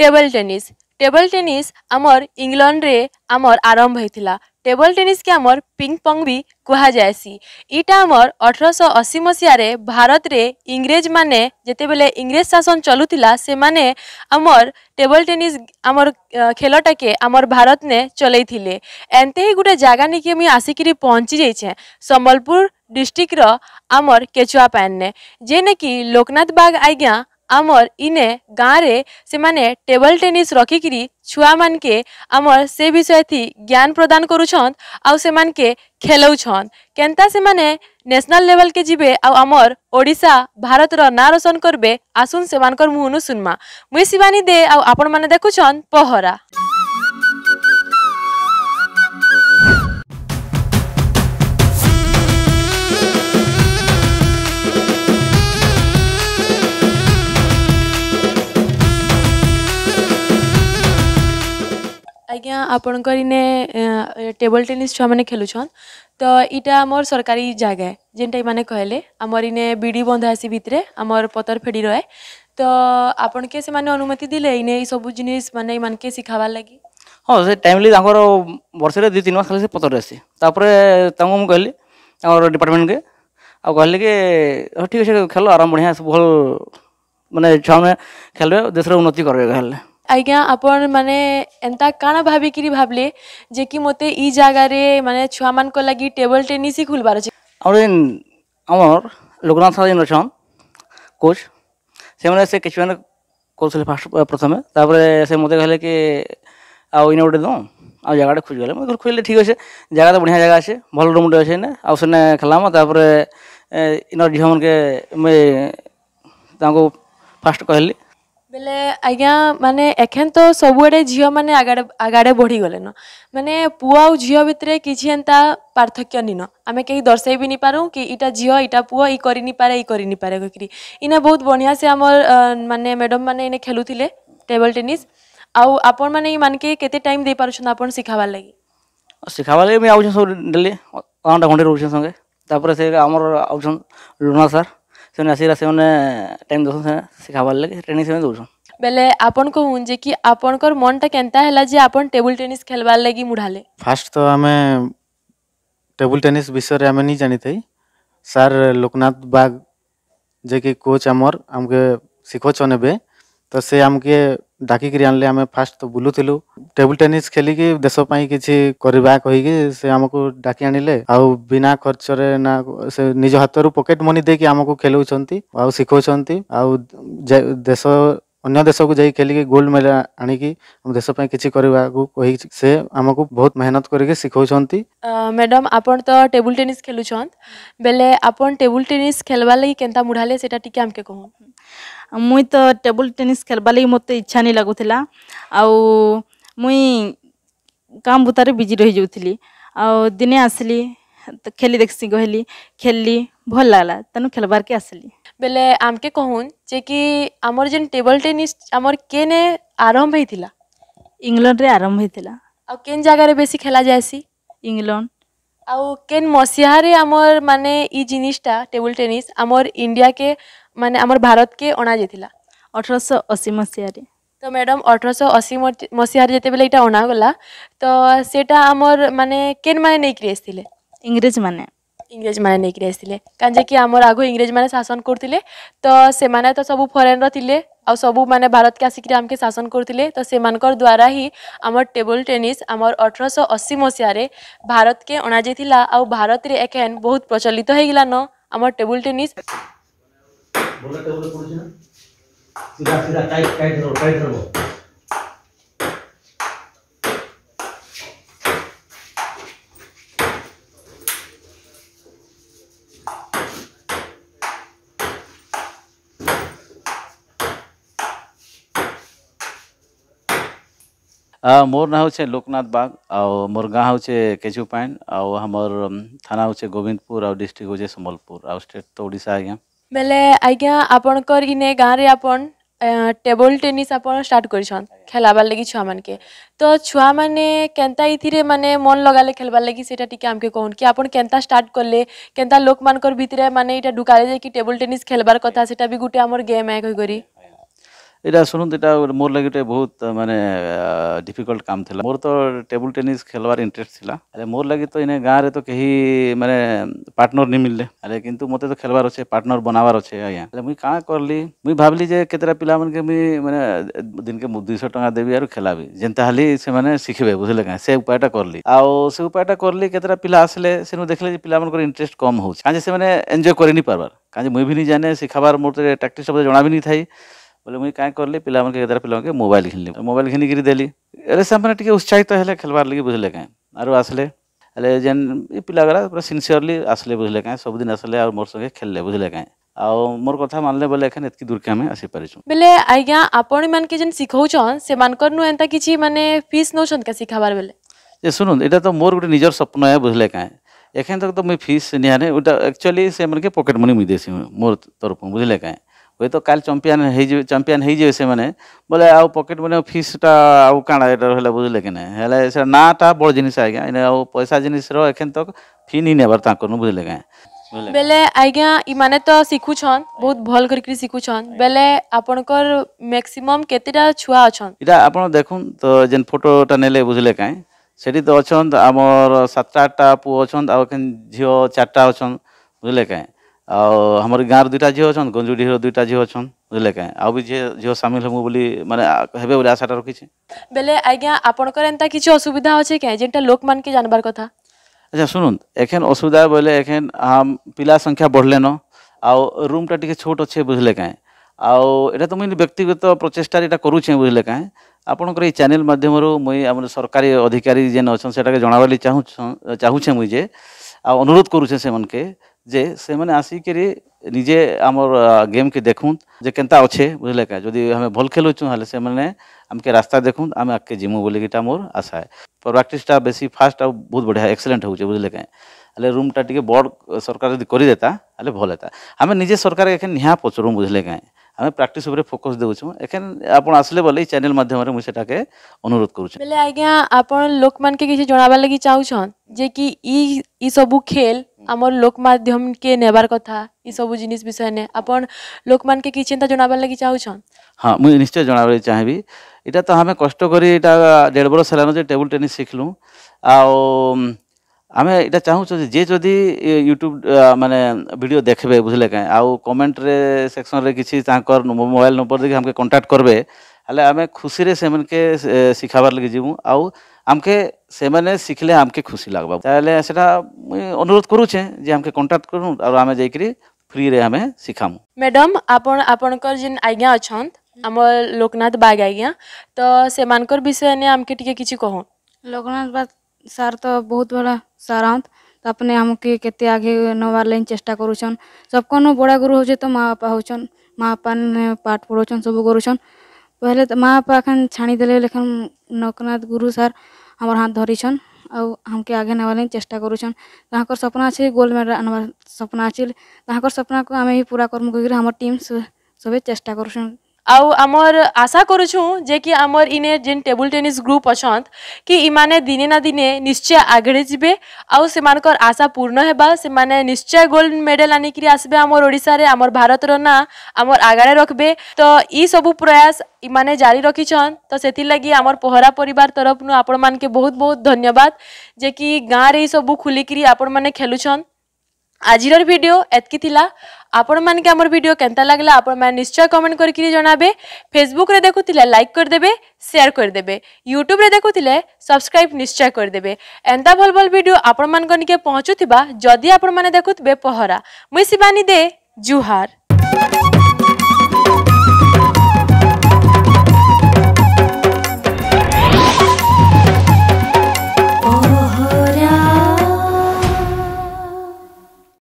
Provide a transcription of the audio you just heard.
table tennis table tennis আমার ইংল্ডরে আমার আরম্ভ হয়েছিল টেবল টেনিসকে আমার পিং পং বি কুহযায়েসি ইটা আমার অঠরশ অশী মশিয়ার ভারতরে ইংরেজ মানে যেতবে ইংরেজ শাসন চলুলা সে আমার টেবল টেনিস আমার খেলটাকে আমার ভারত নে চলাই এমতে হি গোটে জায়গা নিয়ে মুই আসিকি পৌঁছি যাইছে সম্বলপুর ডিস্ট্রিক্টর আমার কেচুয়া প্যান্নে যে নাকি লোকনাথ বাগ আজ্ঞা आमर इने गाँव से टेबल टेनिस रखिकी छुआ मान के आमर से विषय थी ज्ञान प्रदान करुछन आउ से मान के खेलौन नेशनल लेवल के जीवे आउ आमर ओडा भारत ना रोशन करबे आसन से मानकर मुहनु सुनमा मुई शिवानी दे आउ आपण माने देखुछन पहरा ଆପଣଙ୍କର ଇନେ ଟେବଲ୍ ଟେନିସ୍ ଛୁଆମାନେ ଖେଲୁଛନ୍ ତ ଇଟା ଆମର୍ ସରକାରୀ ଜାଗା ଯେନ୍ଟା ଇମାନେ କହିଲେ ଆମର୍ ଇନେ ବିଡ଼ି ବନ୍ଧା ହେସି ଭିତରେ ଆମର୍ ପତର୍ ଫେଡ଼ି ରହେ ତ ଆପଣକେ ସେମାନେ ଅନୁମତି ଦେଲେ ଇନେ ଏଇ ସବୁ ଜିନିଷ୍ ମାନେ ଇମାନକେ ଶିଖାବାର୍ ଲାଗି ହଁ ସେ ଟାଇମ୍ଲି ତାଙ୍କର ବର୍ଷରେ ଦୁଇ ତିନି ମାସ ଖାଲି ସେ ପତର ଆସେ ତାପରେ ତାଙ୍କୁ ମୁଁ କହିଲି ଆମର ଡିପାର୍ଟମେଣ୍ଟକେ ଆଉ କହିଲି କି ହଉ ଠିକ୍ ଅଛି ଖେଳ ଆରାମ ବଢ଼ିଆ ଭଲ ମାନେ ଛୁଆମାନେ ଖେଳିବେ ଦେଶର ଉନ୍ନତି କରିବେ ହେଲେ ଆଜ୍ଞା ଆପଣ ମାନେ ଏନ୍ତା କାଣା ଭାବିକିରି ଭାବଲେ ଯେ କି ମୋତେ ଇ ଜାଗାରେ ମାନେ ଛୁଆମାନଙ୍କ ଲାଗି ଟେବଲ୍ ଟେନିସ୍ ଖୋଲବାର ଅଛି ଆମର ଯେନ୍ ଆମର ଲୋକନାଥ ସାର୍ ଯେନ୍ ଅଛନ୍ କୋଚ୍ ସେମାନେ ସେ କିଛି ମାନେ କରୁଥିଲେ ଫାର୍ଷ୍ଟ ପ୍ରଥମେ ତାପରେ ସେ ମୋତେ କହିଲେ କି ଆଉ ଇନେ ଗୋଟେ ଦଉଁ ଆଉ ଜାଗାଟା ଖୋଜିଗଲେ ମୁଁ ଖୋଜିଲେ ଠିକ୍ ଅଛେ ଜାଗା ତ ବଢ଼ିଆ ଜାଗା ଅଛେ ଭଲ ରୁମ୍ଟେ ଅଛେ ଇନେ ଆଉ ସେନେ ଖେଲାମ ତାପରେ ଇନର ଝିଅମାନ୍କେ ମୁଇଁ ତାଙ୍କୁ ଫାର୍ଷ୍ଟ କହିଲି ବେଲେ ଆଜ୍ଞା ମାନେ ଏଖେନ୍ ତ ସବୁଆଡ଼େ ଝିଅମାନେ ଆଗାଡ଼େ ଆଗାଡ଼େ ବଢ଼ିଗଲେନ ମାନେ ପୁଅ ଆଉ ଝିଅ ଭିତରେ କିଛି ଏନ୍ତା ପାର୍ଥକ୍ୟ ନିନ ଆମେ କେହି ଦର୍ଶାଇ ବି ନିପାରୁ କି ଇଟା ଝିଅ ଇଟା ପୁଅ ଇ କରିନିପାରେ ଇ କରିନିପାରେ କହିକିରି ଇନେ ବହୁତ ବଢ଼ିଆ ସେ ଆମର ମାନେ ମ୍ୟାଡ଼ମ୍ ମାନେ ଇନେ ଖେଲୁଥିଲେ ଟେବଲ୍ ଟେନିସ୍ ଆଉ ଆପଣମାନେ ଇମାନକେ କେତେ ଟାଇମ୍ ଦେଇପାରୁଛନ୍ତି ଆପଣ ଶିଖାବାର୍ ଲାଗି ଶିଖାବାର୍ ଲାଗି ମୁଇଁ ଆଉଛନ୍ ସବୁ ଡେଲି ଅଧଘଣ୍ଟା ଘଣ୍ଟେ ରହୁଛନ୍ ସଙ୍ଗେ ତାପରେ ସେ ଆମର ଆଉଛନ୍ ଲୁଣା ସାର୍ ସେମାନେ ଆସିକି ସେମାନେ ଟାଇମ୍ ଦେଉଛନ୍ ସେମାନେ ଶିଖାବାର୍ ଲାଗି ଟ୍ରେନିଂ ସେମାନେ ଦେଉଛନ୍ ବେଲେ ଆପଣ କହୁନ୍ ଯେ କି ଆପଣଙ୍କର ମନଟା କେନ୍ତା ହେଲା ଯେ ଆପଣ ଟେବୁଲ୍ ଟେନିସ୍ ଖେଲ୍ବାର୍ ଲାଗି ମୁଢ଼ାଲେ ଫାର୍ଷ୍ଟ ତ ଆମେ ଟେବୁଲ୍ ଟେନିସ୍ ବିଷୟରେ ଆମେ ନି ଜାଣିଥାଇ ସାର୍ ଲୋକନାଥ ବାଗ୍ ଯେ କି କୋଚ୍ ଆମର ଆମକେ ଶିଖଉଛନ୍ ଏବେ तो सी आम किए डाक आने आम फास्ट तो बुलूल टेबुल टेनिस खेलिक देशपाई कि आमको डाक आणले आना खर्च ना से निज पकेट मनी देखिए आमको खेलौं आ शिखौं ଅନ୍ୟ ଦେଶକୁ ଯାଇ ଖେଳିକି ଗୋଲ୍ଡ ମେଡ଼ାଲ ଆଣିକି ଆମ ଦେଶ ପାଇଁ କିଛି କରିବାକୁ କହି ସେ ଆମକୁ ବହୁତ ମେହନତ କରିକି ଶିଖଉଛନ୍ତି ମ୍ୟାଡ଼ାମ୍ ଆପଣ ତ ଟେବୁଲ ଟେନିସ୍ ଖେଳୁଛନ୍ ବେଲେ ଆପଣ ଟେବୁଲ ଟେନିସ୍ ଖେଳବାର୍ ଲାଗି କେନ୍ତା ମୁଢ଼ାଲେ ସେଟା ଟିକେ ଆମକେ କହୁ ମୁଇଁ ତ ଟେବୁଲ ଟେନିସ୍ ଖେଳବାର୍ ଲାଗି ମୋତେ ଇଚ୍ଛା ନି ଲାଗୁଥିଲା ଆଉ ମୁଇଁ କାମ ଭୂତାରେ ବିଜି ରହିଯାଉଥିଲି ଆଉ ଦିନେ ଆସିଲି ଖେଲି ଦେଖ୍ସି କହିଲି ଖେଳିଲି ଭଲ ଲାଗଲା ତେଣୁ ଖେଲବାର୍କେ ଆସିଲି ବେଲେ ଆମକେ କହୁନ୍ ଯେ କି ଆମର ଯେନ୍ ଟେବଲ୍ ଟେନିସ୍ ଆମର କେନେ ଆରମ୍ଭ ହେଇଥିଲା ଇଂଲଣ୍ଡରେ ଆରମ୍ଭ ହେଇଥିଲା ଆଉ କେନ୍ ଜାଗାରେ ବେଶୀ ଖେଲା ଯାଏସି ଇଂଲଣ୍ଡ ଆଉ କେନ୍ ମସିହାରେ ଆମର ମାନେ ଇ ଜିନିଷଟା ଟେବୁଲ୍ ଟେନିସ୍ ଆମର ଇଣ୍ଡିଆକେ ମାନେ ଆମର ଭାରତକେ ଅଣାଯାଇଥିଲା ଅଠରଶହ ଅଶୀ ମସିହାରେ ତ ମ୍ୟାଡ଼ାମ୍ ଅଠରଶହ ଅଶୀ ମସିହାରେ ଯେତେବେଳେ ଏଇଟା ଅଣାଗଲା ତ ସେଇଟା ଆମର ମାନେ କେନ୍ ମାନେ ନେଇକିରି ଆସିଥିଲେ ଇଂରେଜମାନେ ଇଂରେଜ ମାନେ ନେଇକିରି ଆସିଥିଲେ କାହିଁକି ଆମର ଆଗ ଇଂରେଜ ମାନେ ଶାସନ କରୁଥିଲେ ତ ସେମାନେ ତ ସବୁ ଫରେନର ଥିଲେ ଆଉ ସବୁ ମାନେ ଭାରତକେ ଆସିକିରି ଆମକେ ଶାସନ କରୁଥିଲେ ତ ସେମାନଙ୍କର ଦ୍ୱାରା ହିଁ ଆମର ଟେବୁଲ ଟେନିସ୍ ଆମର ଅଠରଶହ ଅଶୀ ମସିହାରେ ଭାରତକେ ଅଣାଯାଇଥିଲା ଆଉ ଭାରତରେ ଏଖେନ୍ ବହୁତ ପ୍ରଚଳିତ ହେଇଗଲାନ ଆମର ଟେବୁଲ ଟେନିସ୍ ସିଧା ସିଧା ଟାଇଟ୍ ଟାଇଟ୍ ଟାଇଟ୍ मोर ना होचे लोकनाथ बाग और मोर गाँव होचे केचुपाइन और हमर थाना होचे गोविंदपुर और डिस्ट्रिक्ट होचे सम्बलपुर और स्टेट तो ओडिशा आज्ञा ବେଲେ ଆଜ୍ଞା ଆପଣଙ୍କର ଇନେ ଗାଁରେ ଆପଣ ଟେବୁଲ୍ ଟେନିସ୍ ଆପଣ ଷ୍ଟାର୍ଟ କରିଛନ୍ ଖେଲାବାର୍ ଲାଗି ଛୁଆମାନକେ ତ ଛୁଆମାନେ କେନ୍ତା ଇଥିରେ ମାନେ ମନ୍ ଲଗାଲେ ଖେଲବାର୍ ଲାଗି ସେଟା ଟିକେ ଆମକେ କହୁନ୍ କି ଆପଣ କେନ୍ତା ଷ୍ଟାର୍ଟ କଲେ କେନ୍ତା ଲୋକମାନଙ୍କର ଭିତରେ ମାନେ ଏଇଟା ଢୁକାଲେ ଯେ କି ଟେବୁଲ୍ ଟେନିସ୍ ଖେଲବାର୍ କଥା ସେଟା ବି ଗୋଟେ ଆମର ଗେମ୍ ଏ କହିକରି ଏଇଟା ଶୁଣନ୍ତୁ ଏଇଟା ମୋର ଲାଗି ଗୋଟେ ବହୁତ ମାନେ ଡିଫିକଲ୍ଟ କାମ ଥିଲା ମୋର ତ ଟେବୁଲ୍ ଟେନିସ୍ ଖେଳବାର ଇଣ୍ଟରେଷ୍ଟ ଥିଲା ହେଲେ ମୋର ଲାଗି ତ ଏଇନେ ଗାଁରେ ତ କେହି ମାନେ ପାର୍ଟନର ନି ମିଳିଲେ ହେଲେ କିନ୍ତୁ ମୋତେ ତ ଖେଳବାର ଅଛେ ପାର୍ଟନର ବନାବାର ଅଛେ ଆଜ୍ଞା ହେଲେ ମୁଇଁ କାଣା କଲି ମୁଇଁ ଭାବିଲି ଯେ କେତେଟା ପିଲାମାନକେ ମୁଇଁ ମାନେ ଦିନକେ ମୁଁ ଦୁଇଶହ ଟଙ୍କା ଦେବି ଆରୁ ଖେଳାବି ଯେନ୍ତା ହେଲେ ସେମାନେ ଶିଖିବେ ବୁଝିଲେ କାଁ ସେ ଉପାୟଟା କଲି ଆଉ ସେ ଉପାୟଟା କଲି କେତେଟା ପିଲା ଆସିଲେ ସେନୁ ଦେଖିଲେ ଯେ ପିଲାମାନଙ୍କର ଇଣ୍ଟରେଷ୍ଟ କମ୍ ହେଉଛି କାହିଁକି ସେମାନେ ଏନ୍ଜୟ କରିନି ପାର୍ବାର କାହିଁକି ମୁଇଁ ବି ନି ଜାନେ ଶିଖାବାର ମୋର ଟ୍ରାକ୍ଟିସ୍ ଶବ୍ଦ ଜଣା ବି ନି ଥାଇ बोले मुझे कहीं कल पे द्वारा पे मोबाइल घिनली मोबाइल घिनिकी देली से उत्साहित है खेलवार लगे बुझे कहीं आर आसले जेन ये पिलागला पूरा सिनसियरली आसले बुझे कहीं सब दिन आसले और मोर संगे खेलले बुझे कहीं आउ मोर कथा मानले बोले एखन एतकी दूर के हमें आसी परिछ बोले आइया आपण मान के जेन सिखौ छन से मान कर नु एंता किछि माने फीस नो छन का सिखाबार बोले ये सुनु एटा तो मोर गुटे निजर सपन है बुझले कहीं एखन तक तो मैं फीस नियाने उटा एक्चुअली से मन के पॉकेट मनी मि देसी मोर तरफ बुझले कहीं हुए तो कल चंपियान चंपियान होने बोले आ पकेट मैंने फिजटा आउ रहा बुझे कि नाटा बड़ जिन आज्ञा पैसा जिनस एखेन तो फिन ही नेबार बुझे कहीं बेले आज्ञा इमाने तो शिखुन बहुत भल कर शिखुन बेले आपणकर मैक्सीम के छुआ अच्छा आप देख तो जेन फोटोटा ने बुझे कहीं सेठी तो अच्छा आमर सतटा आठटा पु अच्छा आउ झी अच्छा बुझे कहीं ଆଉ ଆମର ଗାଁର ଦୁଇଟା ଝିଅ ଅଛନ୍ ଗଞ୍ଜୁଡ଼ିର ଦୁଇଟା ଝିଅ ଅଛନ୍ ବୁଝିଲେ କାଏଁ ଆଉ ବି ଝିଅ ଝିଅ ସାମିଲ ହେମୁ ବୋଲି ମାନେ ହେବେ ବୋଲି ଆଶାଟା ରଖିଛେ ବେଲେ ଆଜ୍ଞା ଆପଣଙ୍କର ଏନ୍ତା କିଛି ଅସୁବିଧା ଅଛେ କାଏଁ ଯେନ୍ଟା ଲୋକମାନକେ ଜାନବାର କଥା ଆଚ୍ଛା ଶୁଣୁନ୍ ଏଖେନ୍ ଅସୁବିଧା ବୋଇଲେ ଏଖେନ୍ ପିଲା ସଂଖ୍ୟା ବଢ଼ଲେନ ଆଉ ରୁମ୍ଟା ଟିକେ ଛୋଟ ଅଛେ ବୁଝିଲେ କାଏଁ ଆଉ ଏଇଟା ତ ମୁଇଁ ବ୍ୟକ୍ତିଗତ ପ୍ରଚେଷ୍ଟାରେ ଏଇଟା କରୁଛେ ବୁଝିଲେ କାଏଁ ଆପଣଙ୍କର ଏଇ ଚ୍ୟାନେଲ୍ ମାଧ୍ୟମରୁ ମୁଇଁ ଆମର ସରକାରୀ ଅଧିକାରୀ ଯେନ୍ ଅଛନ୍ ସେଟାକେ ଜଣାବାର୍ ଲାଗି ଚାହୁଁଛେ ମୁଇଁ ଯେ ଆଉ ଅନୁରୋଧ କରୁଛେ ସେମାନକେ ଯେ ସେମାନେ ଆସିକରି ନିଜେ ଆମର ଗେମ୍କେ ଦେଖୁନ୍ ଯେ କେନ୍ତା ଅଛେ ବୁଝିଲେ କାଁ ଯଦି ଆମେ ଭଲ୍ ଖେଲୁଛୁ ହେଲେ ସେମାନେ ଆମକେ ରାସ୍ତା ଦେଖୁନ୍ ଆମେ ଆଗକେ ଯିମୁ ବୋଲିକିଟା ମୋର ଆଶା ହେ ପ୍ରାକ୍ଟିସ୍ଟା ବେଶୀ ଫାଷ୍ଟ ଆଉ ବହୁତ ବଢ଼ିଆ ଏକ୍ସଲେଣ୍ଟ ହେଉଛେ ବୁଝିଲେ କାଁ ହେଲେ ରୁମ୍ଟା ଟିକେ ବଡ଼ ସରକାର ଯଦି କରିଦେତା ହେଲେ ଭଲ ହେତା ଆମେ ନିଜେ ସରକାର ଏଖେନ୍ ନିହା ପଚରୁଁ ବୁଝିଲେ କାଁ আমি প্র্যাকটিস উপরে ফোকস দেউছু এখান আপন আসলে বলে এই চ্যানেল মাধ্যমে মুই সেটাকে অনুরোধ করছি বলে আজ্ঞা আপন লোকমানকে কিছু জনাবার লাগি চাহুছন যে কি ই ই সবু খেল ଆମର ଲୋକ୍ ମାଧ୍ୟମକେ ନେବାର କଥା ଇ ସବୁ ଜିନିଷ ବିଷୟରେ ଆପଣ ଲୋକମାନକେ କିଛି ଏନ୍ତା ଜଣାବାର ଲାଗି ଚାହୁଁଛନ୍ ହଁ ମୁଇଁ ନିଶ୍ଚୟ ଜଣାବାର ଚାହିଁବି ଏଇଟା ତ ଆମେ କଷ୍ଟ କରି ଏଇଟା ଦେଢ଼ ବର୍ଷ ହେଲାନ ଯେ ଟେବୁଲ୍ ଟେନିସ୍ ଶିଖିଲୁ ଆଉ ଆମେ ଏଇଟା ଚାହୁଁଛୁ ଯେ ଯିଏ ଯଦି ୟୁଟ୍ୟୁବ୍ ମାନେ ଭିଡ଼ିଓ ଦେଖିବେ ବୁଝିଲେ କାଏଁ ଆଉ କମେଣ୍ଟରେ ସେକ୍ସନ୍ରେ କିଛି ତାଙ୍କର ମୋବାଇଲ୍ ନମ୍ବର ଦେଇକି ଆମକୁ କଣ୍ଟାକ୍ଟ କରିବେ ହେଲେ ଆମେ ଖୁସିରେ ସେମାନକେ ଶିଖାବାର ଲାଗି ଯିବୁ ଆଉ आमके सेमाने शिखले आमके खुशी लागबा ताले सेटा अनुरोध करूछे जे आमके कांटेक्ट करू और आमे जाईकरी फ्री रे हमें सिखामु मैडम आपण आपणकर जिन आज्ञा अछंत आम लोकनाथ बाग आज्ञा तो सेमानकर विषय ने आमके टिके किछि कहू लोकनाथ बाग सर तो बहुत बड़ा सर तो अपने हमके केते आगे नवार लाइन चेष्टा करूछन सबको बड़ा गुरु हो तो माँ बापा होछन माँ बापा ने पाठ पढ़ोछन सब करूछन पहले तो माँ बापा खान छाणी देखे लेखन नकनाथ गुरु सर हमार हाथ धरीछन आउ हमके आगे नवा लगे चेष्टा करुछन ताकर सपना अच्छे गोल्ड मेडल आनवा सपना अच्छे ताकर सपना को आम ही पूरा करम कर हमारे टीम सब चेष्टा करुछन ଆଉ ଆମର ଆଶା କରୁଛୁଁ ଯେ କି ଆମର ଇନେ ଯେନ୍ ଟେବୁଲ୍ ଟେନିସ୍ ଗ୍ରୁପ୍ ଅଛନ୍ କି ଇମାନେ ଦିନେ ନା ଦିନେ ନିଶ୍ଚୟ ଆଗରେ ଯିବେ ଆଉ ସେମାନଙ୍କର ଆଶା ପୂର୍ଣ୍ଣ ହେବା ସେମାନେ ନିଶ୍ଚୟ ଗୋଲ୍ଡ ମେଡ଼ାଲ୍ ଆଣିକିରି ଆସିବେ ଆମର ଓଡ଼ିଶାରେ ଆମର ଭାରତର ନାଁ ଆମର ଆଗରେ ରଖିବେ ତ ଇ ସବୁ ପ୍ରୟାସ ଇମାନେ ଜାରି ରଖିଛନ୍ ତ ସେଥିର୍ଲାଗି ଆମର ପହରା ପରିବାର ତରଫରୁ ଆପଣମାନଙ୍କୁ ବହୁତ ବହୁତ ଧନ୍ୟବାଦ ଯେ କି ଗାଁରେ ଏଇ ସବୁ ଖୋଲିକିରି ଆପଣମାନେ ଖେଲୁଛନ୍ ଆଜିର ଭିଡ଼ିଓ ଏତ୍କି ଥିଲା ଆପଣମାନେ ଆମର ଭିଡ଼ିଓ କେନ୍ତା ଲାଗିଲା ଆପଣମାନେ ନିଶ୍ଚୟ କମେଣ୍ଟ କରିକି ଜଣାବେ ଫେସବୁକ୍ରେ ଦେଖୁଥିଲେ ଲାଇକ୍ କରିଦେବେ ସେୟାର କରିଦେବେ ୟୁଟ୍ୟୁବ୍ରେ ଦେଖୁଥିଲେ ସବସ୍କ୍ରାଇବ୍ ନିଶ୍ଚୟ କରିଦେବେ ଏନ୍ତା ଭଲ ଭଲ ଭିଡ଼ିଓ ଆପଣମାନଙ୍କ ନିକେ ପହଞ୍ଚୁଥିବା ଯଦି ଆପଣମାନେ ଦେଖୁଥିବେ ପହରା ମୁଇଁ ଶିବାନୀ ଦେ ଜୁହାର